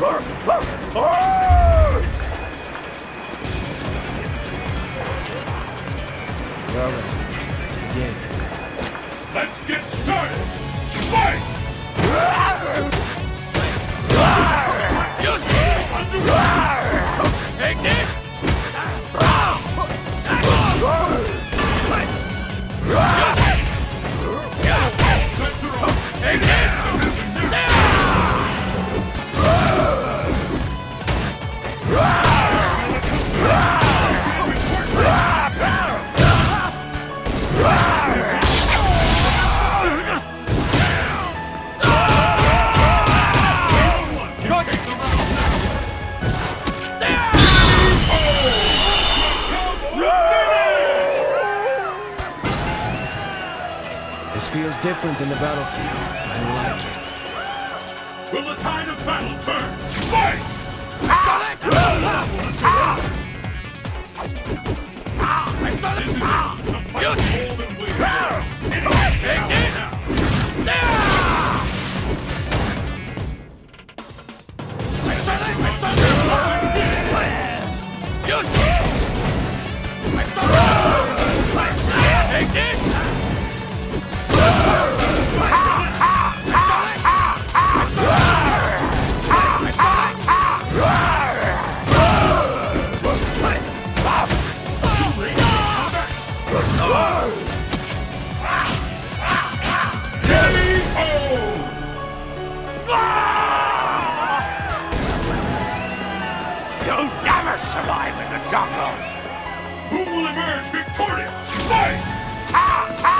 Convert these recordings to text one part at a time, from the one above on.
Let's get started! Take this! This feels different than the battlefield. I like it. Will the tide of battle turn? Fight! Survive in the jungle! Who will emerge victorious? Fight! First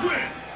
对